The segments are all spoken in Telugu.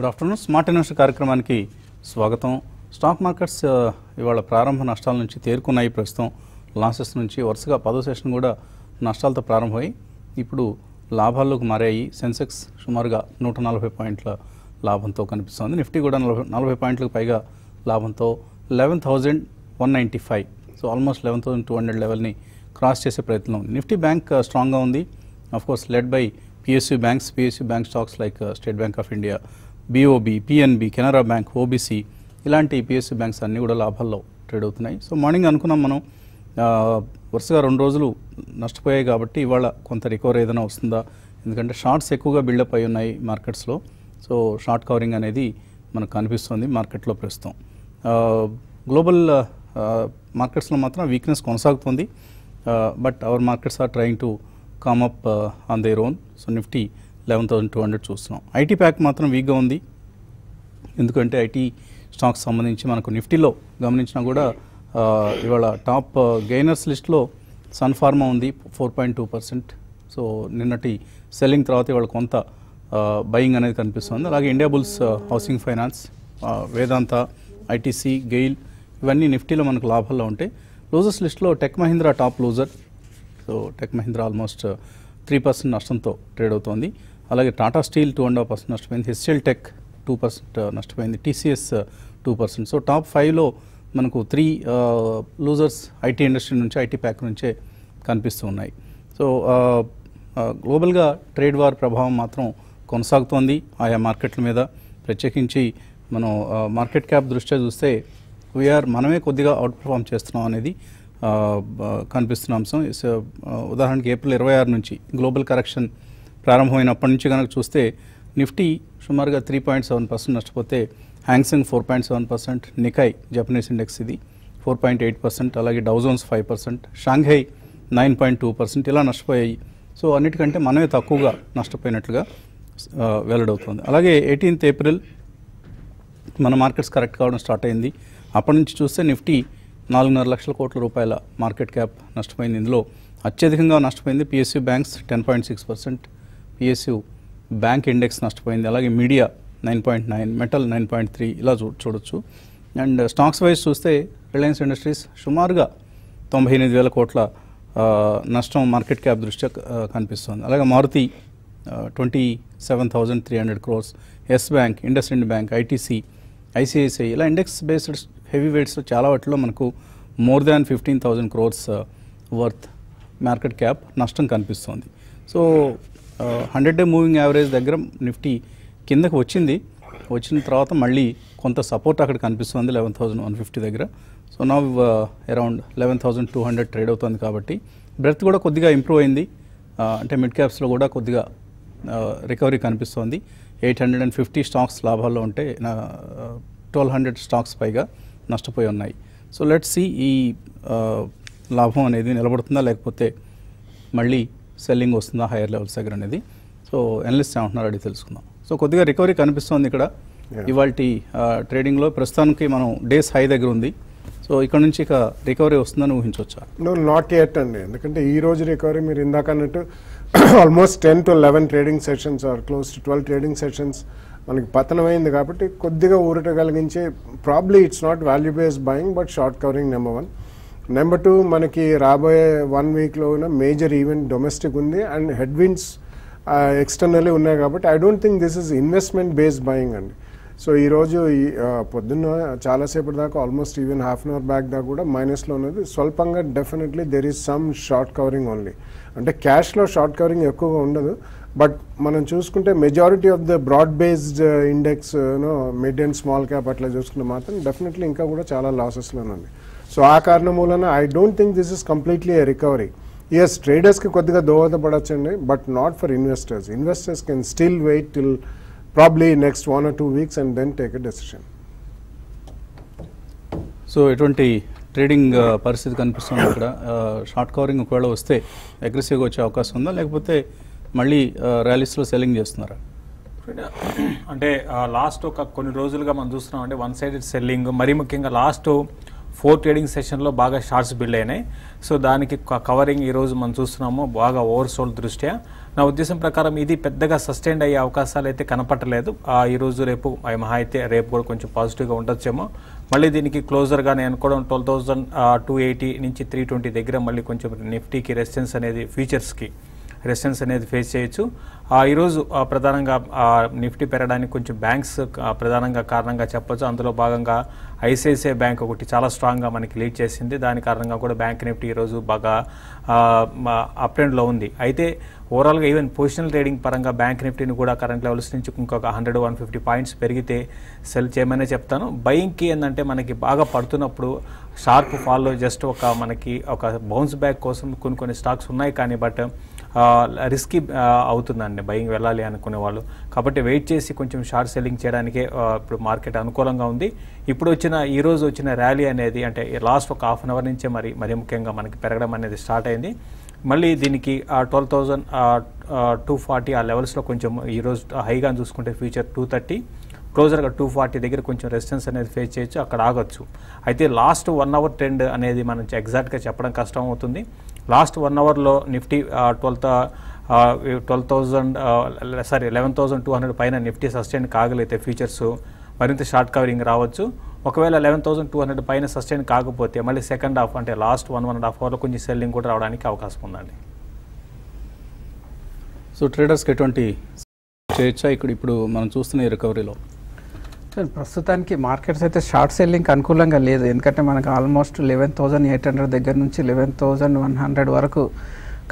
గుడ్ ఆఫ్టర్నూన్ స్మార్ట్ ఇన్వెస్టర్ కార్యక్రమానికి స్వాగతం. స్టాక్ మార్కెట్స్ uh, ఇవాళ ప్రారంభ నష్టాల నుంచి తేరుకున్నాయి ప్రస్తుతం. లాసెస్ నుంచి వరుసగా పదో సెషన్ కూడా నష్టాలతో ప్రారంభమై ఇప్పుడు లాభాల్లోకి మారాయి. సెన్సెక్స్ సుమారుగా నూట నలభై పాయింట్ల లాభంతో కనిపిస్తోంది. నిఫ్టీ కూడా నలభై నలభై పాయింట్లకు పైగా లాభంతో eleven thousand one ninety five so almost eleven thousand two hundred లెవెల్ని క్రాస్ చేసే ప్రయత్నం ఉంది. నిఫ్టీ బ్యాంక్ స్ట్రాంగ్గా ఉంది. Of course led by PSU banks PSU bank stocks like State Bank of India BOB PNB Canara bank OBC ఇలాంటి పిఎస్సి బ్యాంక్స్ అన్నీ కూడా లాభాల్లో ట్రేడ్ అవుతున్నాయి. సో మార్నింగ్ అనుకున్నాం మనం. వరుసగా రెండు రోజులు నష్టపోయాయి కాబట్టి ఇవాళ కొంత రికవర్ ఏదైనా వస్తుందా? ఎందుకంటే షార్ట్స్ ఎక్కువగా బిల్డప్ అయి ఉన్నాయి మార్కెట్స్లో సో షార్ట్ కవరింగ్ అనేది మనకు కనిపిస్తుంది మార్కెట్లో ప్రస్తుతం. గ్లోబల్ మార్కెట్స్లో మాత్రం వీక్నెస్ కొనసాగుతుంది. But our markets are trying to come up on their own so Nifty eleven thousand two hundred చూస్తున్నాం. ఐటీ ప్యాక్ మాత్రం వీక్గా ఉంది. ఎందుకంటే ఐటీ స్టాక్స్ సంబంధించి మనకు నిఫ్టీలో గమనించినా కూడా ఇవాళ టాప్ గెయినర్స్ లిస్ట్లో సన్ ఫార్మా ఉంది four point two percent. So నిన్నటి సెల్లింగ్ తర్వాత ఇవాళ కొంత బయింగ్ అనేది కనిపిస్తుంది. అలాగే Indiabulls housing finance Vedanta ITC GAIL ఇవన్నీ నిఫ్టీలో మనకు లాభాల్లో ఉంటాయి లూజర్స్ లిస్ట్లో Tech Mahindra top loser. So Tech Mahindra almost three percent నష్టంతో ట్రేడ్ అవుతోంది. అలాగే Tata steel two and half percent నష్టపోయింది. హెచ్ఎల్ టెక్ టూ పర్సెంట్ నష్టపోయింది. TCS two percent so top ఫైవ్లో మనకు త్రీ లూజర్స్ ఐటీ ఇండస్ట్రీ నుంచి ఐటీ ప్యాక్ నుంచే కనిపిస్తూ ఉన్నాయి. సో గ్లోబల్గా ట్రేడ్ వార్ ప్రభావం మాత్రం కొనసాగుతోంది. ఆయా మార్కెట్ల మీద ప్రత్యేకించి మనం uh, మార్కెట్ క్యాప్ దృష్ట్యా చూస్తే వీఆర్ మనమే కొద్దిగా అవుట్ పర్ఫామ్ చేస్తున్నాం అనేది uh, కనిపిస్తున్న అంశం. ఇస్, uh, ఉదాహరణకి ఏప్రిల్ ఇరవై ఆరు నుంచి గ్లోబల్ కరెక్షన్ ప్రారంభమైనప్పటి నుంచి కనుక చూస్తే నిఫ్టీ సుమారుగా త్రీ పాయింట్ సెవెన్ పర్సెంట్ నష్టపోతే Hang Seng four point seven percent Nikkei Japanese index ఇది ఫోర్ పాయింట్ ఎయిట్ పర్సెంట్ అలాగే Dow Jones five percent Shanghai nine point two percent ఇలా నష్టపోయాయి. సో అన్నిటికంటే మనమే తక్కువగా నష్టపోయినట్లుగా వెల్లడవుతుంది. అలాగే ఎయిటీన్త్ ఏప్రిల్ మన మార్కెట్స్ కరెక్ట్ కావడం స్టార్ట్ అయింది. అప్పటి నుంచి చూస్తే నిఫ్టీ నాలుగున్నర లక్షల కోట్ల రూపాయల మార్కెట్ క్యాప్ నష్టపోయింది. ఇందులో అత్యధికంగా నష్టపోయింది PSU banks ten point six percent PSU bank index నష్టపోయింది. అలాగే media nine point nine metal nine point three ఇలా చూ చూడొచ్చు. అండ్ స్టాక్స్ వైజ్ చూస్తే రిలయన్స్ ఇండస్ట్రీస్ సుమారుగా తొంభై ఎనిమిది వేల కోట్ల నష్టం మార్కెట్ క్యాప్ దృష్ట్యా కనిపిస్తుంది. అలాగే Maruti twenty seven thousand three hundred crores Yes bank IndusInd bank ITC ICICI ఇలా ఇండెక్స్ బేస్డ్ హెవీ వెయిట్స్ చాలా వాటిలో మనకు more than fifteen thousand crores worth market cap నష్టం కనిపిస్తోంది. So hundred day moving average దగ్గర నిఫ్టీ కిందకు వచ్చింది. వచ్చిన తర్వాత మళ్ళీ కొంత సపోర్ట్ అక్కడ కనిపిస్తుంది లెవెన్ థౌసండ్ వన్ ఫిఫ్టీ దగ్గర. సో నా around eleven thousand two hundred trade అవుతుంది కాబట్టి బ్రెత్ కూడా కొద్దిగా ఇంప్రూవ్ అయింది. Uh, అంటే మిడ్ క్యాప్స్లో కూడా కొద్దిగా uh, రికవరీ కనిపిస్తోంది. Eight hundred and fifty stocks లాభాల్లో ఉంటే నా ట్వెల్వ్ హండ్రెడ్ స్టాక్స్ పైగా నష్టపోయి ఉన్నాయి. సో లెట్ సి ఈ uh, లాభం అనేది నిలబడుతుందా లేకపోతే మళ్ళీ సెల్లింగ్ వస్తుందా హైయర్ లెవెల్స్ దగ్గర అనేది. సో ఎనలిస్ట్ ఏమంటున్నారు అడిగి తెలుసుకుందాం. సో కొద్దిగా రికవరీ కనిపిస్తోంది ఇక్కడ. ఇవాళ ట్రేడింగ్లో ప్రస్తుతానికి మనం డేస్ హై దగ్గర ఉంది. సో ఇక్కడ నుంచి ఇక రికవరీ వస్తుందని ఊహించవచ్చా? నో నాట్ ఎట్ అండి. ఎందుకంటే ఈ రోజు రికవరీ మీరు ఇందాక అన్నట్టు almost ten to eleven trading sessions or close to twelve trading sessions మనకి పతనమైంది కాబట్టి కొద్దిగా ఊరట కలిగించే probably it's not value based buying but short covering number one number two మనకి రాబోయే వన్ వీక్లో ఉన్న మేజర్ ఈవెంట్ డొమెస్టిక్ ఉంది. అండ్ హెడ్విన్స్ ఎక్స్టర్నల్లీ ఉన్నాయి కాబట్టి I don't think this is investment based buying అండి. సో ఈరోజు ఈ పొద్దున్న చాలాసేపటి దాకా almost even half an hour back దాకా కూడా మైనస్లో ఉన్నది. స్వల్పంగా definitely there is some short covering only అంటే క్యాష్లో షార్ట్ కవరింగ్ ఎక్కువగా ఉండదు. బట్ మనం చూసుకుంటే majority of the broad based index mid and small cap అట్లా చూసుకుంటే మాత్రం డెఫినెట్లీ ఇంకా కూడా చాలా లాసెస్లోనే ఉంది. సో ఆ కారణం మూలన I don't think this is completely a recovery as ట్రేడర్స్కి కొద్దిగా దోహదపడచ్చండి but not for investors investors can still wait till probably next one or two weeks and then take a decision so ఎటువంటి ట్రేడింగ్ ఆ, పరిస్థితి కనిపిస్తుంది ఇక్కడ? షార్ట్ కవరింగ్ ఒకవేళ వస్తే అగ్రెసివ్గా వచ్చే అవకాశం ఉందా? లేకపోతే మళ్ళీ ర్యాలీస్లో సెల్లింగ్ చేస్తున్నారా? అంటే లాస్ట్ ఒక కొన్ని రోజులుగా మనం చూస్తున్నాం అంటే వన్ సైడెడ్ సెల్లింగ్ మరీ ముఖ్యంగా లాస్ట్ ఫోర్ ట్రేడింగ్ సెషన్లో బాగా షార్ట్స్ బిల్డ్ అయినాయి. సో దానికి క- కవరింగ్ ఈరోజు మనం చూస్తున్నాము. బాగా ఓవర్ సోల్డ్ దృష్ట్యా. నా ఉద్దేశం ప్రకారం ఇది పెద్దగా సస్టైన్ అయ్యే అవకాశాలు అయితే కనపట్టలేదు ఆ, ఈ రోజు రేపు మహా అయితే రేపు కూడా కొంచెం పాజిటివ్గా ఉండొచ్చేమో. మళ్ళీ దీనికి క్లోజర్గా నేను అనుకోవడం ట్వెల్వ్ థౌజండ్ టూ ఎయిటీ నుంచి త్రీ ట్వంటీ దగ్గర మళ్ళీ కొంచెం నిఫ్టీకి రెసిస్టెన్స్ అనేది ఫ్యూచర్స్కి రెసిస్టెన్స్ అనేది ఫేస్ చేయొచ్చు. ఆ, ఈరోజు ప్రధానంగా నిఫ్టీ పెరగడానికి కొంచెం బ్యాంక్స్ ప్రధానంగా కారణంగా చెప్పొచ్చు. అందులో భాగంగా ఐసిఐసిఐ బ్యాంక్ ఒకటి చాలా స్ట్రాంగ్గా మనకి లీడ్ చేసింది. దాని కారణంగా కూడా బ్యాంక్ నిఫ్టీ ఈరోజు బాగా అప్ ట్రెండ్లో ఉంది. అయితే ఓవరాల్గా ఈవెన్ పొజిషనల్ ట్రేడింగ్ పరంగా బ్యాంక్ నిఫ్టీని కూడా కరెంట్ లెవెల్స్ నుంచి ఇంకొక హండ్రెడ్ వన్ ఫిఫ్టీ పాయింట్స్ పెరిగితే సెల్ చేయమనే చెప్తాను. బయింగ్కి ఏంటంటే మనకి బాగా పడుతున్నప్పుడు షార్ప్ ఫాల్లో జస్ట్ ఒక మనకి ఒక బౌన్స్ బ్యాక్ కోసం కొన్ని కొన్ని స్టాక్స్ ఉన్నాయి కానీ బట్ రిస్కీ అవుతుందండి బయింగ్ వెళ్ళాలి అనుకునే వాళ్ళు. కాబట్టి వెయిట్ చేసి కొంచెం షార్ట్ సెల్లింగ్ చేయడానికే ఇప్పుడు మార్కెట్ అనుకూలంగా ఉంది. ఇప్పుడు వచ్చిన ఈ రోజు వచ్చిన ర్యాలీ అనేది అంటే లాస్ట్ ఒక హాఫ్ అన్ అవర్ నుంచే మరి మరి ముఖ్యంగా మనకి పెరగడం అనేది స్టార్ట్ అయింది. మళ్ళీ దీనికి ఆ ట్వెల్వ్ థౌజండ్ టూ ఫార్టీ ఆ లెవెల్స్లో కొంచెం ఈరోజు హైగా చూసుకుంటే ఫ్యూచర్ టూ థర్టీ క్లోజర్గా టూ ఫార్టీ దగ్గర కొంచెం రెసిస్టెన్స్ అనేది ఫేస్ చేయొచ్చు అక్కడ ఆగొచ్చు. అయితే లాస్ట్ వన్ అవర్ ట్రెండ్ అనేది మనం ఎగ్జాక్ట్గా చెప్పడం కష్టం అవుతుంది. లాస్ట్ వన్ అవర్లో Nifty twelfth twelve thousand sorry eleven thousand two hundred పైన నిఫ్టీ సస్టైన్ కాగలైతే ఫ్యూచర్స్ మరింత షార్ట్ కవరింగ్ రావచ్చు. ఒకవేళ లెవెన్ థౌసండ్ టూ హండ్రెడ్ పైన సస్టైన్ కాకపోతే మళ్ళీ సెకండ్ హాఫ్ అంటే last one one and half అవర్లో కొంచెం సెల్లింగ్ కూడా రావడానికి అవకాశం ఉందండి. సో ట్రేడర్స్కి ఎటువంటి చేయొచ్చా ఇక్కడ ఇప్పుడు మనం చూస్తున్న ఈ రికవరీలో సార్ ప్రస్తుతానికి మార్కెట్స్ అయితే షార్ట్ సెల్లింగ్ అనుకూలంగా లేదు. ఎందుకంటే మనకు almost eleven thousand eight hundred దగ్గర నుంచి లెవెన్ థౌసండ్ వన్ హండ్రెడ్ వరకు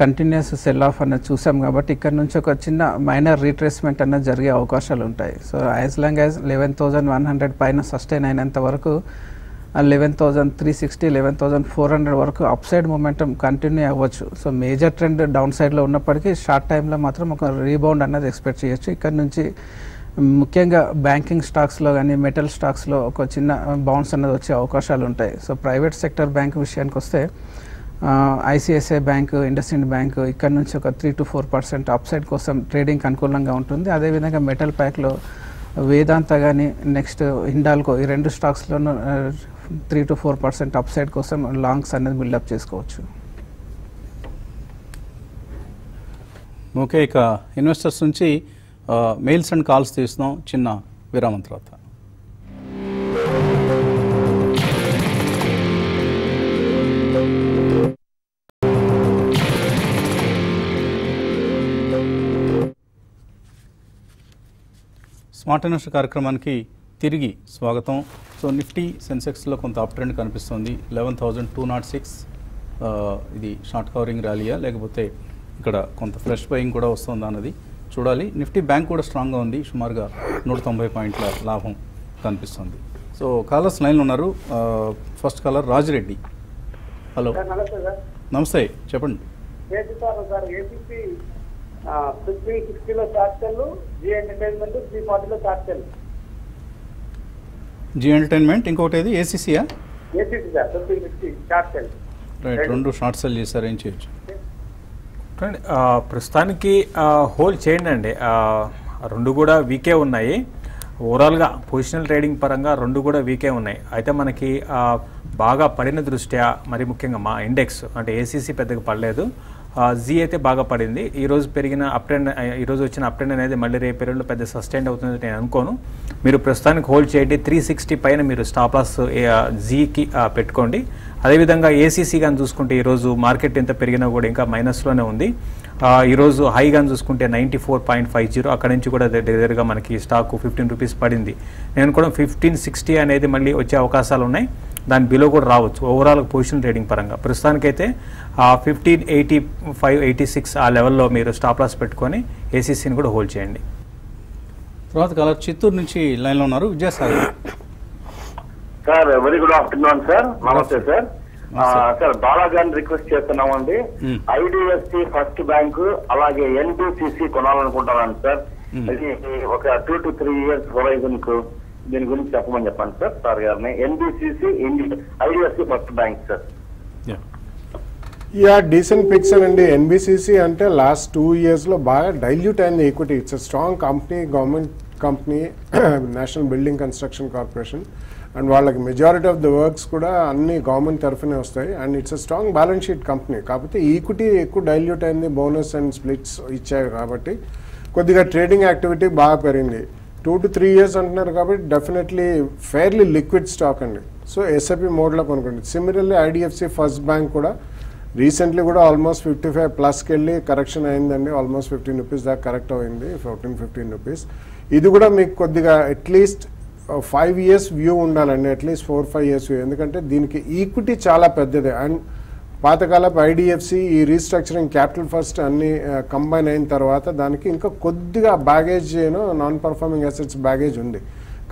కంటిన్యూస్ సెల్ ఆఫ్ అనేది చూసాం కాబట్టి ఇక్కడ నుంచి ఒక చిన్న మైనర్ రీట్రేస్మెంట్ అన్నది జరిగే అవకాశాలు ఉంటాయి. So as long as eleven thousand one hundred పైన సస్టైన్ అయినంత వరకు eleven thousand three sixty eleven thousand four hundred వరకు అప్ సైడ్ మూమెంటం కంటిన్యూ అవ్వచ్చు. సో మేజర్ ట్రెండ్ డౌన్ సైడ్లో ఉన్నప్పటికీ షార్ట్ టైంలో మాత్రం ఒక రీబౌండ్ అనేది ఎక్స్పెక్ట్ చేయొచ్చు. ఇక్కడ నుంచి ముఖ్యంగా బ్యాంకింగ్ స్టాక్స్లో కానీ మెటల్ స్టాక్స్లో ఒక చిన్న బౌన్స్ అనేది వచ్చే అవకాశాలు ఉంటాయి. సో ప్రైవేట్ సెక్టర్ బ్యాంక్ విషయానికి వస్తే ఐసిఐసిఐ బ్యాంక్ ఇండస్ఇండ్ బ్యాంక్ ఇక్కడ నుంచి ఒక three to four percent upside కోసం ట్రేడింగ్ అనుకూలంగా ఉంటుంది. అదేవిధంగా మెటల్ ప్యాక్లో వేదాంత కానీ నెక్స్ట్ హిండాల్కో ఈ రెండు స్టాక్స్లోనూ three to four percent upside కోసం లాంగ్స్ అనేది బిల్డప్ చేసుకోవచ్చు. ఓకే ఇక ఇన్వెస్టర్స్ నుంచి మెయిల్స్ అండ్ కాల్స్ తీస్తున్నాం. చిన్న విరామం తర్వాత. స్మార్ట్ ఇన్వెస్టర్ కార్యక్రమానికి తిరిగి స్వాగతం. సో నిఫ్టీ సెన్సెక్స్లో కొంత అప్ ట్రెండ్ కనిపిస్తుంది. Eleven thousand two nought six ఇది షార్ట్ కవరింగ్ ర్యాలీయా? లేకపోతే ఇక్కడ కొంత ఫ్రెష్ బయింగ్ కూడా వస్తుంది అన్నది చూడాలి. నిఫ్టీ బ్యాంక్ కూడా స్ట్రాంగ్గా ఉంది. సుమారుగా నూట తొంభై పాయింట్ల లాభం కనిపిస్తుంది. సో కాలర్స్ లైన్లో ఉన్నారు. First caller Rajireddy. హలో. నమస్తే చెప్పండి. Fifty సిక్స్టీలో short sell Zee Entertainment three ఫార్టీలో short sell Zee entertainment ఇంకొకటి ఏది ఏసీసీయా ACP sir fifty sixty short sell right రెండు షార్ట్ సెల్ చేశారు ఏం చేయొచ్చు. ప్రస్తుతానికి హోల్డ్ చేయండి అండి. ఆ, రెండు కూడా వీకే ఉన్నాయి. ఓవరాల్గా పొజిషనల్ ట్రేడింగ్ పరంగా రెండు కూడా వీకే ఉన్నాయి. అయితే మనకి ఆ, బాగా పడిన దృష్ట్యా మరి ముఖ్యంగా మా ఇండెక్స్ అంటే ఏసీసీ పెద్దగా పడలేదు. జీ అయితే బాగా పడింది. ఈరోజు పెరిగిన అప్ ట్రెండ్ ఈ రోజు వచ్చిన అప్ ట్రెండ్ అనేది మళ్ళీ రేపు పీరియడ్లో పెద్ద సస్టైన్ అవుతుంది నేను అనుకోను. మీరు ప్రస్తుతానికి హోల్డ్ చేయండి. త్రీ సిక్స్టీ పైన మీరు స్టాప్ లాస్ జీకి పెట్టుకోండి. అదేవిధంగా ఏసీసీ కానీ చూసుకుంటే ఈరోజు మార్కెట్ ఎంత పెరిగినా కూడా ఇంకా మైనస్లోనే ఉంది. ఆ, ఈరోజు హై కానీ చూసుకుంటే ninety four point five zero అక్కడ నుంచి కూడా దగ్గరగా మనకి స్టాక్ ఫిఫ్టీన్ రూపీస్ పడింది. నేను కూడా ఫిఫ్టీన్ సిక్స్టీ అనేది మళ్ళీ వచ్చే అవకాశాలు ఉన్నాయి. దాని బిలో కూడా రావచ్చు. ఓవరాల్ పొజిషన్ ట్రేడింగ్ పరంగా. ప్రస్తుతానికైతే fifteen eighty five eighty six ఆ లెవెల్లో మీరు స్టాప్ లాస్ పెట్టుకొని ఏసీసీని కూడా హోల్డ్ చేయండి. తర్వాత కలర్ చిత్తూరు నుంచి లైన్లో ఉన్నారు Vidyasagar. Sir very good afternoon sir నమస్తే సార్ సార్ బాలాగాని రిక్వెస్ట్ చేస్తున్నామండి. ఐడిఎఫ్సి ఫస్ట్ బ్యాంక్ అలాగే ఎన్బిసిసి కొనాలనుకుంటున్నాను సార్ Hmm. ఇది ఒక టూ టు త్రీ ఇయర్స్ హొరైజన్కు దీని గురించి చెప్పమని చెప్పండి సార్ సార్ గారిని. NBCC IDFC First Bank sir ya ya decent picture అండి. ఎన్బిసిసి అంటే లాస్ట్ టూ ఇయర్స్లో బాగా డైల్యూట్ అయింది equity it's strong company government company National Building Construction Corporation and వాళ్ళకి మెజారిటీ ఆఫ్ ద వర్క్స్ కూడా అన్ని గవర్నమెంట్ తరఫునే వస్తాయి. And it's a strong balance sheet company కాకపోతే ఈక్విటీ ఎక్కువ డైల్యూట్ అయింది బోనస్ అండ్ స్ప్లిట్స్ ఇచ్చాయి కాబట్టి. కొద్దిగా ట్రేడింగ్ యాక్టివిటీ బాగా పెరిగింది. టూ టు త్రీ ఇయర్స్ అంటున్నారు కాబట్టి డెఫినెట్లీ ఫెయిర్లీ లిక్విడ్ స్టాక్ అండి. సో ఎస్ఐపి మోడ్లో కొనుక్కోండి. సిమిలర్లీ ఐడిఎఫ్సి ఫస్ట్ బ్యాంక్ కూడా రీసెంట్లీ కూడా ఆల్మోస్ట్ ఫిఫ్టీ ఫైవ్ ప్లస్కి వెళ్ళి కరెక్షన్ అయిందండి. ఆల్మోస్ట్ ఫిఫ్టీన్ రూపీస్ దాకా కరెక్ట్ అయింది ఫోర్టీన్ ఫిఫ్టీన్ రూపీస్ ఇది కూడా మీకు కొద్దిగా at least five years view ఉండాలండి at least four five years view ఎందుకంటే దీనికి ఈక్విటీ చాలా పెద్దది. అండ్ పాతకాలపు ఐడిఎఫ్సి ఈ రీస్ట్రక్చరింగ్ క్యాపిటల్ ఫస్ట్ అన్ని uh, కంబైన్ అయిన తర్వాత దానికి ఇంకా కొద్దిగా baggage non performing assets baggage ఉంది.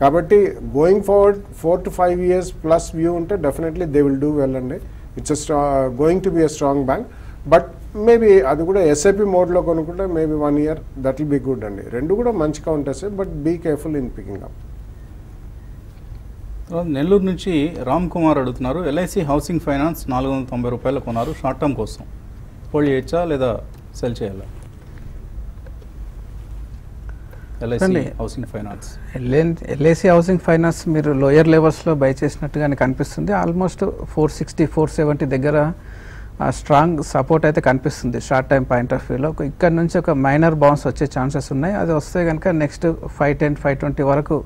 కాబట్టి going forward four to five years plus view ఉంటే definitely they will do well అండి. It's straw going to be a strong bank but maybe అది కూడా ఎస్ఐపి మోడ్లో కొనుక్కుంటే maybe one year that will be good అండి. రెండు కూడా మంచిగా ఉంటాయి sir but be careful in picking up తర్వాత నెల్లూరు నుంచి రామ్ కుమార్ అడుగుతున్నారు ఎల్ఐసి హౌసింగ్ ఫైనాన్స్ నాలుగు వందల తొంభై రూపాయలు కొన్నారు షార్ట్ టర్మ్ కోసం. హోల్డ్ చేయొచ్చా లేదా సెల్ చేయాలా? LIC. Housing finance. LIC housing finance మీరు లోయర్ లెవెల్స్లో బై చేసినట్టుగానే కనిపిస్తుంది. Almost four sixty four seventy దగ్గర స్ట్రాంగ్ సపోర్ట్ అయితే కనిపిస్తుంది షార్ట్ టైం పాయింట్ ఆఫ్ వ్యూలో. ఇక్కడ నుంచి ఒక మైనర్ బౌన్స్ వచ్చే ఛాన్సెస్ ఉన్నాయి. అది వస్తే కనుక next five ten five twenty వరకు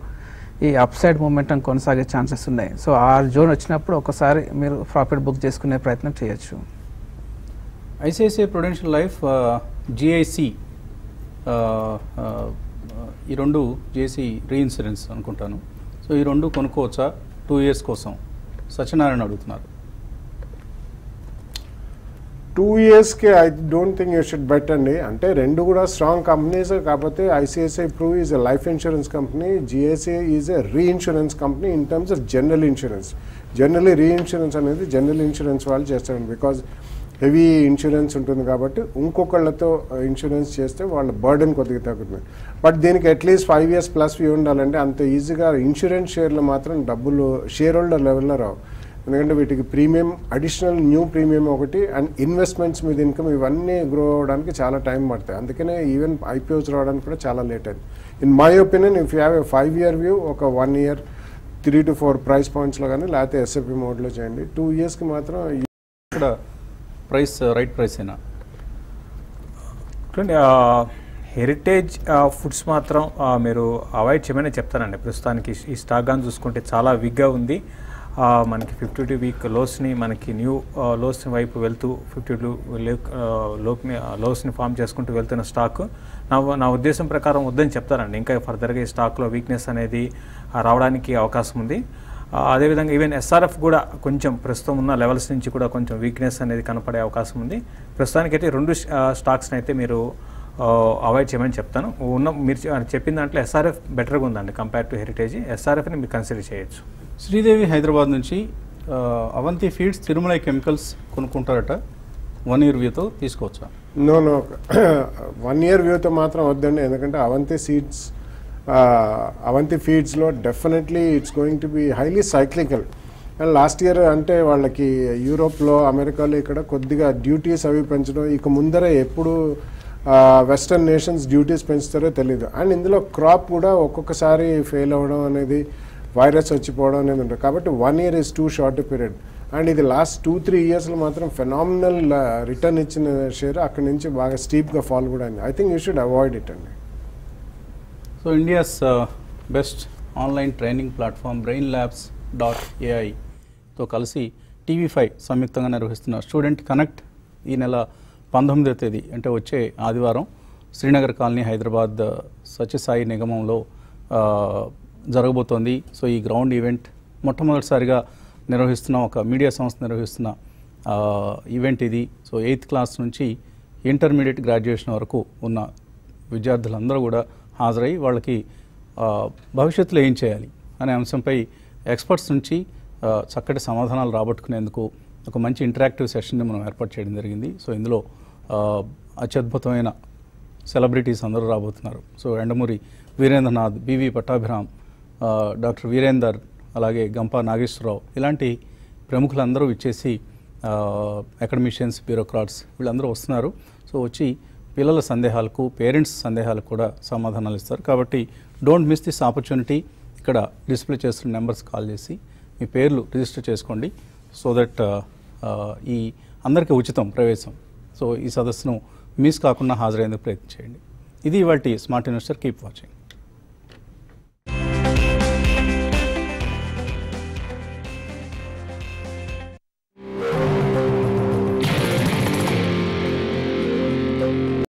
ఈ అప్ సైడ్ మూమెంటం కొనసాగే ఛాన్సెస్ ఉన్నాయి. సో ఆ జోన్ వచ్చినప్పుడు ఒకసారి మీరు ప్రాఫిట్ బుక్ చేసుకునే ప్రయత్నం చేయొచ్చు. ఐసిఐసిఐ ప్రొడెన్షియల్ లైఫ్ జిఐసి ఈ రెండు జేసీ రీఇన్సూరెన్స్ అనుకుంటాను. సో ఈ రెండు కొనుక్కోవచ్చా? టూ ఇయర్స్ కోసం. సత్యనారాయణ అడుగుతున్నారు. టూ ఇయర్స్కి I don't think you should bet అండి. అంటే రెండు కూడా స్ట్రాంగ్ కంపెనీస్ కాకపోతే ICICI Pru is a life insurance company GICI is a reinsurance company in terms of general insurance generally reinsurance అనేది జనరల్ ఇన్సూరెన్స్ వాళ్ళు చేస్తారండి. బికాజ్ హెవీ ఇన్సూరెన్స్ ఉంటుంది కాబట్టి ఇంకొకళ్ళతో ఇన్సూరెన్స్ చేస్తే వాళ్ళ బర్డెన్ కొద్దిగా తగ్గుతుంది. బట్ దీనికి at least five years plus view ఉండాలంటే అంత ఈజీగా ఇన్సూరెన్స్ షేర్లు మాత్రం డబ్బులు షేర్ హోల్డర్ లెవెల్లో రావు. ఎందుకంటే వీటికి ప్రీమియం అడిషనల్ న్యూ ప్రీమియం ఒకటి అండ్ ఇన్వెస్ట్మెంట్స్ మీద ఇన్కమ్ ఇవన్నీ గ్రో అవ్వడానికి చాలా టైం పడతాయి. అందుకనే ఈవెన్ ఐపీఓస్ రావడానికి కూడా చాలా లేట్ అయింది. In my opinion if you have a five year view ఒక one year three to four price పాయింట్స్లో కానీ లేకపోతే ఎస్ఎఫ్పి మోడ్లో చేయండి. టూ ఇయర్స్కి మాత్రం ఇక్కడ ప్రైస్ రైట్ ప్రైస్ అయినా హెరిటేజ్ ఫుడ్స్ మాత్రం మీరు అవాయిడ్ చేయమని చెప్తానండి. ప్రస్తుతానికి ఈ స్టాక్ కానీ చూసుకుంటే చాలా వీక్గా ఉంది. మనకి ఫిఫ్టీ టూ వీక్ లోస్ని మనకి న్యూ లోస్ని వైపు వెళ్తూ ఫిఫ్టీ టూ లోక్ని లోస్ని ఫామ్ చేసుకుంటూ వెళ్తున్న స్టాక్ నా నా ఉద్దేశం ప్రకారం వద్దని చెప్తారండి. ఇంకా ఫర్దర్గా ఈ స్టాక్లో వీక్నెస్ అనేది రావడానికి అవకాశం ఉంది. అదేవిధంగా ఈవెన్ ఎస్ఆర్ఎఫ్ కూడా కొంచెం ప్రస్తుతం ఉన్న లెవెల్స్ నుంచి కూడా కొంచెం వీక్నెస్ అనేది కనపడే అవకాశం ఉంది. ప్రస్తుతానికైతే రెండు స్టాక్స్ని అయితే మీరు అవాయిడ్ చేయమని చెప్తాను. ఉన్న మీరు చెప్పిన దాంట్లో ఎస్ఆర్ఎఫ్ బెటర్గా ఉందండి కంపేర్ టు హెరిటేజ్ ఎస్ఆర్ఎఫ్ని మీరు కన్సిడర్ చేయొచ్చు. శ్రీదేవి హైదరాబాద్ నుంచి అవంతి ఫీడ్స్ తిరుమల కెమికల్స్ కొనుక్కుంటారట. వన్ ఇయర్ వ్యూతో తీసుకోవచ్చా? నో నో వన్ ఇయర్ వ్యూతో మాత్రం వద్దండి. ఎందుకంటే Avanti seeds Avanti ఫీడ్స్లో definitely it's going to be highly cyclical and last year అంటే వాళ్ళకి యూరోప్లో అమెరికాలో ఇక్కడ కొద్దిగా డ్యూటీస్ అవి పెంచడం ఇక ముందర ఎప్పుడు వెస్టర్న్ నేషన్స్ డ్యూటీస్ పెంచుతారో తెలియదు అండ్ ఇందులో క్రాప్ కూడా ఒక్కొక్కసారి ఫెయిల్ అవ్వడం అనేది వైరస్ వచ్చిపోవడం అనేది ఉంటుంది. కాబట్టి one year is too short period and ఇది లాస్ట్ టూ త్రీ ఇయర్స్లో మాత్రం ఫెనామినల్ రిటర్న్ uh, ఇచ్చిన షేర్ అక్కడి నుంచి బాగా స్టీప్గా ఫాల్ కూడా అయింది. I think you should avoid it అండి. So India's best online training platform Brain Labs dot ఏఐతో కలిసి టీవీ ఫైవ్ సంయుక్తంగా నిర్వహిస్తున్న స్టూడెంట్ కనెక్ట్ ఈ నెల పంతొమ్మిదో తేదీ అంటే వచ్చే ఆదివారం శ్రీనగర్ కాలనీ హైదరాబాద్ సత్యసాయి నిగమంలో uh, జరగబోతోంది. సో ఈ గ్రౌండ్ ఈవెంట్ మొట్టమొదటిసారిగా నిర్వహిస్తున్న ఒక మీడియా సంస్థ నిర్వహిస్తున్న ఈవెంట్ ఇది. సో ఎయిత్ క్లాస్ నుంచి ఇంటర్మీడియట్ గ్రాడ్యుయేషన్ వరకు ఉన్న విద్యార్థులందరూ కూడా హాజరై వాళ్ళకి భవిష్యత్తులో ఏం చేయాలి అనే అంశంపై ఎక్స్పర్ట్స్ నుంచి చక్కటి సమాధానాలు రాబట్టుకునేందుకు ఒక మంచి ఇంటరాక్టివ్ సెషన్ని మనం ఏర్పాటు చేయడం జరిగింది. సో ఇందులో అత్యద్భుతమైన సెలబ్రిటీస్ అందరూ రాబోతున్నారు. So Yandamuri Veerendranath BV Pattabhiram doctor Veerender అలాగే గంపా నాగేశ్వరరావు ఇలాంటి ప్రముఖులందరూ ఇచ్చేసి అకాడమిషియన్స్ బ్యూరోక్రాట్స్ వీళ్ళందరూ వస్తున్నారు. సో వచ్చి పిల్లల సందేహాలకు పేరెంట్స్ సందేహాలకు కూడా సమాధానాలు ఇస్తారు. కాబట్టి డోంట్ మిస్ దిస్ ఆపర్చునిటీ. ఇక్కడ డిస్ప్లే చేస్తున్న నెంబర్స్ కాల్ చేసి మీ పేర్లు రిజిస్టర్ చేసుకోండి. సో దట్ ఈ అందరికీ ఉచితం ప్రవేశం. సో ఈ సదస్సును మిస్ కాకుండా హాజరయ్యేందుకు ప్రయత్నం చేయండి. ఇది ఇవాళ స్మార్ట్ ఇన్వెస్టర్. Keep watching.